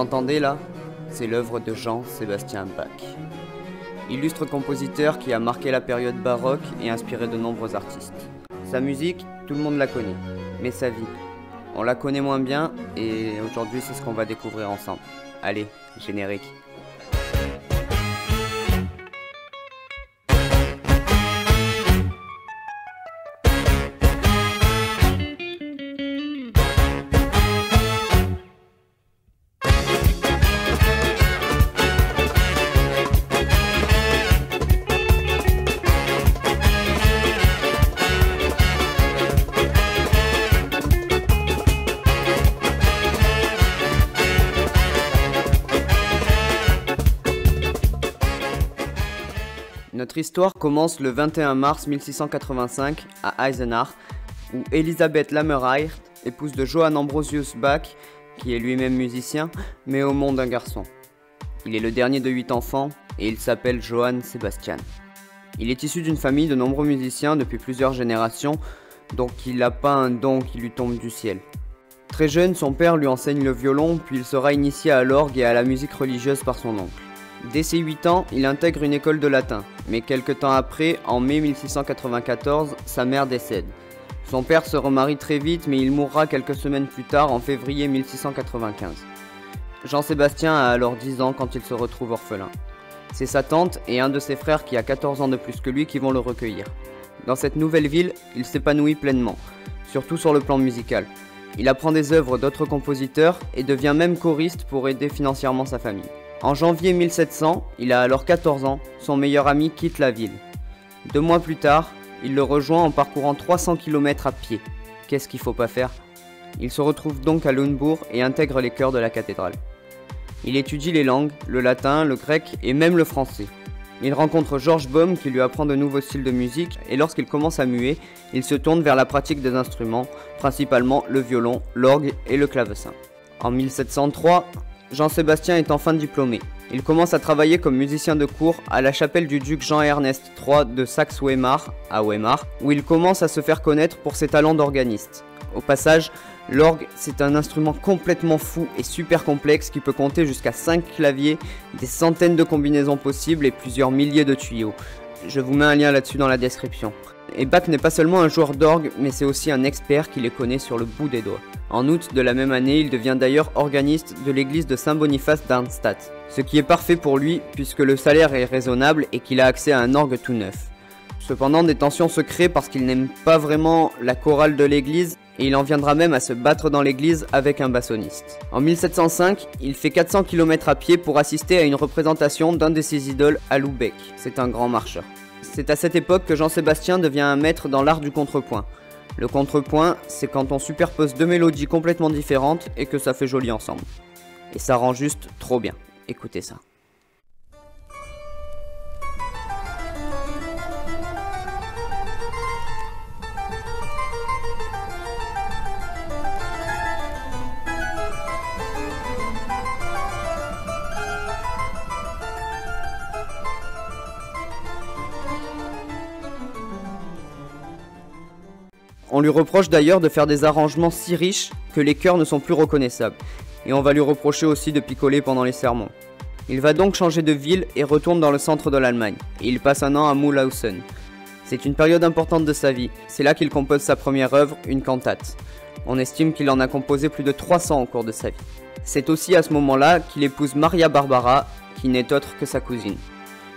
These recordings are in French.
entendez là, c'est l'œuvre de Jean-Sébastien Bach. Illustre compositeur qui a marqué la période baroque et inspiré de nombreux artistes. Sa musique, tout le monde la connaît, mais sa vie, on la connaît moins bien et aujourd'hui c'est ce qu'on va découvrir ensemble. Allez, générique. Notre histoire commence le 21 mars 1685 à Eisenach, où Elisabeth Lammerheim, épouse de Johann Ambrosius Bach, qui est lui-même musicien, met au monde un garçon. Il est le dernier de huit enfants et il s'appelle Johann Sebastian. Il est issu d'une famille de nombreux musiciens depuis plusieurs générations, donc il n'a pas un don qui lui tombe du ciel. Très jeune, son père lui enseigne le violon, puis il sera initié à l'orgue et à la musique religieuse par son oncle. Dès ses 8 ans, il intègre une école de latin, mais quelques temps après, en mai 1694, sa mère décède. Son père se remarie très vite, mais il mourra quelques semaines plus tard, en février 1695. Jean-Sébastien a alors 10 ans quand il se retrouve orphelin. C'est sa tante et un de ses frères qui a 14 ans de plus que lui qui vont le recueillir. Dans cette nouvelle ville, il s'épanouit pleinement, surtout sur le plan musical. Il apprend des œuvres d'autres compositeurs et devient même choriste pour aider financièrement sa famille. En janvier 1700, il a alors 14 ans, son meilleur ami quitte la ville. Deux mois plus tard, il le rejoint en parcourant 300 km à pied. Qu'est-ce qu'il faut pas faire? Il se retrouve donc à Lunebourg et intègre les chœurs de la cathédrale. Il étudie les langues, le latin, le grec et même le français. Il rencontre Georges Baum qui lui apprend de nouveaux styles de musique et lorsqu'il commence à muer, il se tourne vers la pratique des instruments, principalement le violon, l'orgue et le clavecin. En 1703, Jean-Sébastien est enfin diplômé. Il commence à travailler comme musicien de cour à la chapelle du duc Jean-Ernest III de Saxe-Weimar, à Weimar, où il commence à se faire connaître pour ses talents d'organiste. Au passage, l'orgue, c'est un instrument complètement fou et super complexe qui peut compter jusqu'à 5 claviers, des centaines de combinaisons possibles et plusieurs milliers de tuyaux. Je vous mets un lien là-dessus dans la description. Et Bach n'est pas seulement un joueur d'orgue, mais c'est aussi un expert qui les connaît sur le bout des doigts. En août de la même année, il devient d'ailleurs organiste de l'église de Saint-Boniface d'Arnstadt, ce qui est parfait pour lui puisque le salaire est raisonnable et qu'il a accès à un orgue tout neuf. Cependant, des tensions se créent parce qu'il n'aime pas vraiment la chorale de l'église et il en viendra même à se battre dans l'église avec un bassoniste. En 1705, il fait 400 km à pied pour assister à une représentation d'un de ses idoles à Lubeck. C'est un grand marcheur. C'est à cette époque que Jean-Sébastien devient un maître dans l'art du contrepoint. Le contrepoint, c'est quand on superpose deux mélodies complètement différentes et que ça fait joli ensemble. Et ça rend juste trop bien. Écoutez ça. On lui reproche d'ailleurs de faire des arrangements si riches que les chœurs ne sont plus reconnaissables, et on va lui reprocher aussi de picoler pendant les sermons. Il va donc changer de ville et retourne dans le centre de l'Allemagne, et il passe un an à Mulhausen. C'est une période importante de sa vie, c'est là qu'il compose sa première œuvre, une cantate. On estime qu'il en a composé plus de 300 au cours de sa vie. C'est aussi à ce moment-là qu'il épouse Maria Barbara, qui n'est autre que sa cousine.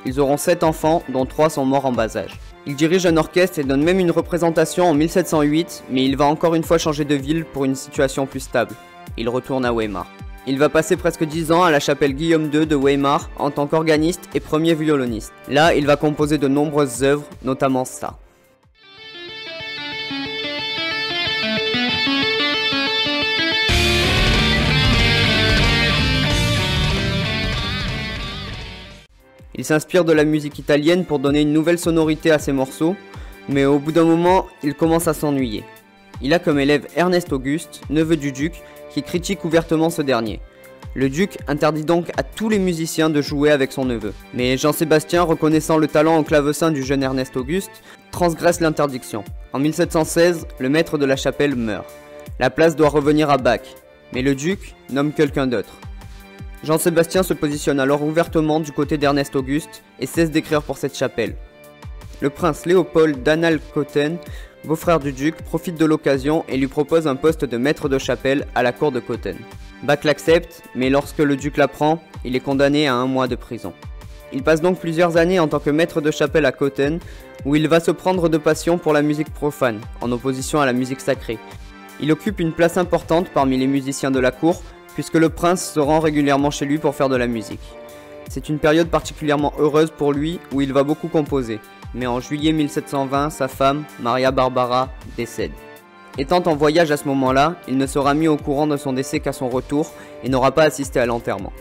Ils auront 7 enfants, dont 3 sont morts en bas âge. Il dirige un orchestre et donne même une représentation en 1708, mais il va encore une fois changer de ville pour une situation plus stable. Il retourne à Weimar. Il va passer presque 10 ans à la chapelle Guillaume II de Weimar en tant qu'organiste et premier violoniste. Là, il va composer de nombreuses œuvres, notamment ça. Il s'inspire de la musique italienne pour donner une nouvelle sonorité à ses morceaux, mais au bout d'un moment, il commence à s'ennuyer. Il a comme élève Ernest Auguste, neveu du duc, qui critique ouvertement ce dernier. Le duc interdit donc à tous les musiciens de jouer avec son neveu. Mais Jean-Sébastien, reconnaissant le talent au clavecin du jeune Ernest Auguste, transgresse l'interdiction. En 1716, le maître de la chapelle meurt. La place doit revenir à Bach, mais le duc nomme quelqu'un d'autre. Jean-Sébastien se positionne alors ouvertement du côté d'Ernest Auguste et cesse d'écrire pour cette chapelle. Le prince Léopold d'Anhalt-Köthen, beau-frère du duc, profite de l'occasion et lui propose un poste de maître de chapelle à la cour de Köthen. Bach l'accepte, mais lorsque le duc l'apprend, il est condamné à un mois de prison. Il passe donc plusieurs années en tant que maître de chapelle à Köthen, où il va se prendre de passion pour la musique profane, en opposition à la musique sacrée. Il occupe une place importante parmi les musiciens de la cour, puisque le prince se rend régulièrement chez lui pour faire de la musique. C'est une période particulièrement heureuse pour lui où il va beaucoup composer, mais en juillet 1720, sa femme, Maria Barbara, décède. Étant en voyage à ce moment-là, il ne sera mis au courant de son décès qu'à son retour et n'aura pas assisté à l'enterrement.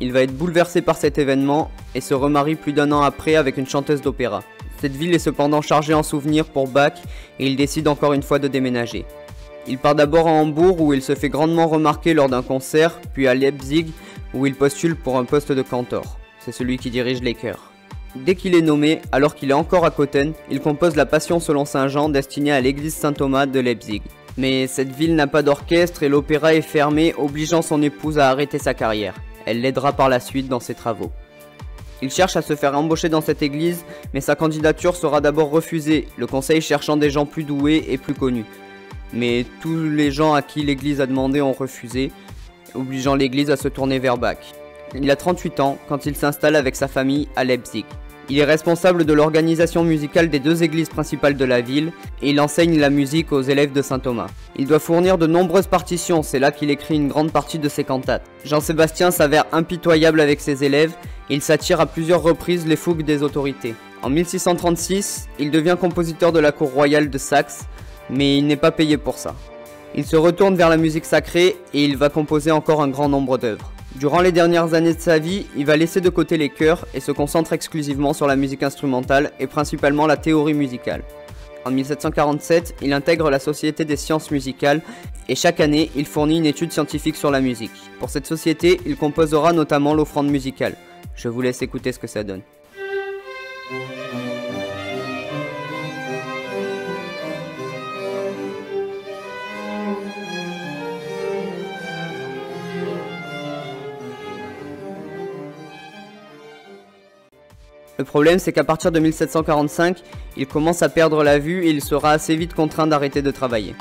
Il va être bouleversé par cet événement et se remarie plus d'un an après avec une chanteuse d'opéra. Cette ville est cependant chargée en souvenirs pour Bach et il décide encore une fois de déménager. Il part d'abord à Hambourg où il se fait grandement remarquer lors d'un concert, puis à Leipzig où il postule pour un poste de cantor. C'est celui qui dirige les chœurs. Dès qu'il est nommé, alors qu'il est encore à Cotten, il compose la Passion selon Saint Jean destinée à l'église Saint-Thomas de Leipzig. Mais cette ville n'a pas d'orchestre et l'opéra est fermé, obligeant son épouse à arrêter sa carrière. Elle l'aidera par la suite dans ses travaux. Il cherche à se faire embaucher dans cette église, mais sa candidature sera d'abord refusée, le conseil cherchant des gens plus doués et plus connus mais tous les gens à qui l'église a demandé ont refusé, obligeant l'église à se tourner vers Bach. Il a 38 ans quand il s'installe avec sa famille à Leipzig. Il est responsable de l'organisation musicale des deux églises principales de la ville et il enseigne la musique aux élèves de Saint Thomas. Il doit fournir de nombreuses partitions, c'est là qu'il écrit une grande partie de ses cantates. Jean-Sébastien s'avère impitoyable avec ses élèves et il s'attire à plusieurs reprises les fougues des autorités. En 1636, il devient compositeur de la cour royale de Saxe mais il n'est pas payé pour ça. Il se retourne vers la musique sacrée et il va composer encore un grand nombre d'œuvres. Durant les dernières années de sa vie, il va laisser de côté les chœurs et se concentre exclusivement sur la musique instrumentale et principalement la théorie musicale. En 1747, il intègre la Société des sciences musicales et chaque année, il fournit une étude scientifique sur la musique. Pour cette société, il composera notamment l'offrande musicale. Je vous laisse écouter ce que ça donne. Le problème, c'est qu'à partir de 1745, il commence à perdre la vue et il sera assez vite contraint d'arrêter de travailler.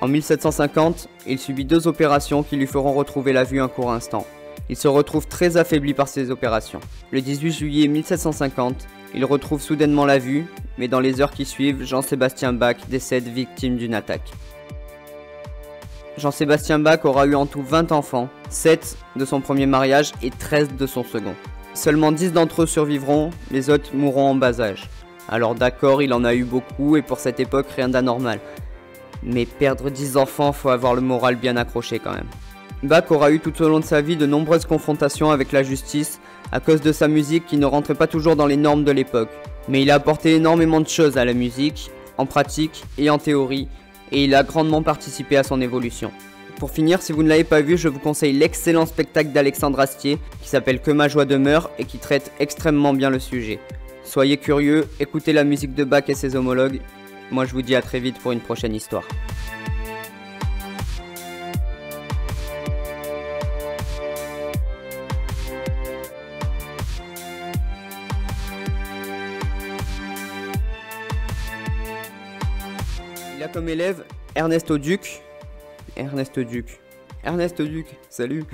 En 1750, il subit deux opérations qui lui feront retrouver la vue un court instant. Il se retrouve très affaibli par ces opérations. Le 18 juillet 1750, il retrouve soudainement la vue, mais dans les heures qui suivent, Jean-Sébastien Bach décède victime d'une attaque. Jean-Sébastien Bach aura eu en tout 20 enfants, 7 de son premier mariage et 13 de son second. Seulement 10 d'entre eux survivront, les autres mourront en bas âge. Alors d'accord, il en a eu beaucoup et pour cette époque rien d'anormal. Mais perdre 10 enfants, faut avoir le moral bien accroché quand même. Bach aura eu tout au long de sa vie de nombreuses confrontations avec la justice à cause de sa musique qui ne rentrait pas toujours dans les normes de l'époque. Mais il a apporté énormément de choses à la musique, en pratique et en théorie, et il a grandement participé à son évolution. Pour finir, si vous ne l'avez pas vu, je vous conseille l'excellent spectacle d'Alexandre Astier qui s'appelle Que ma joie demeure et qui traite extrêmement bien le sujet. Soyez curieux, écoutez la musique de Bach et ses homologues. Moi je vous dis à très vite pour une prochaine histoire. Il a comme élève Ernest Auduc, Ernest Duc. Ernest Duc, salut